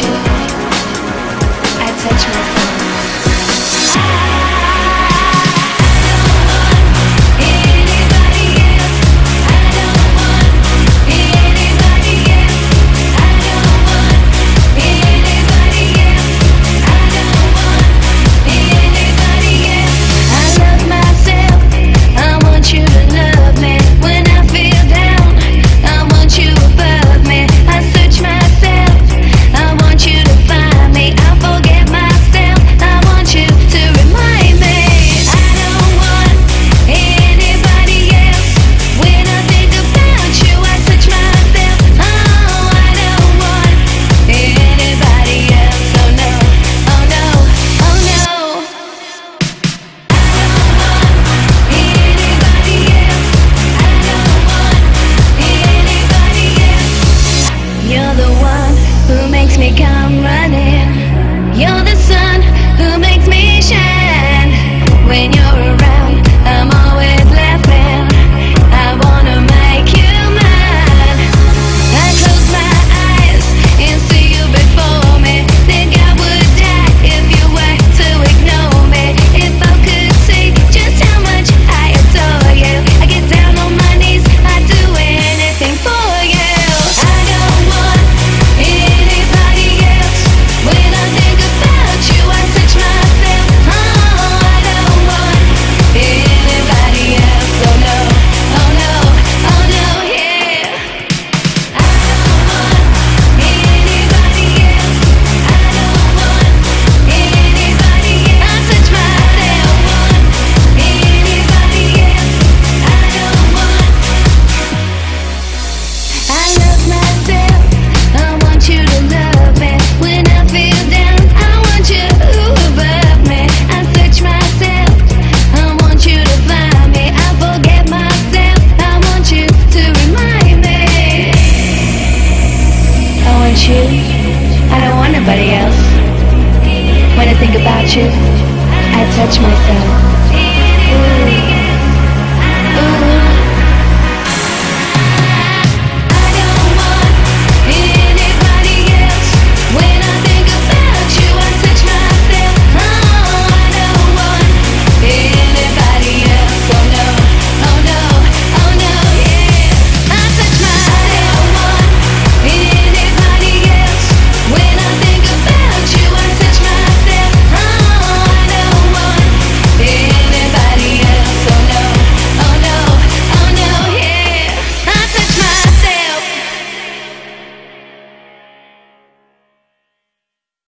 you. I touch myself. can't. I don't want nobody else. When I think about you, I touch myself.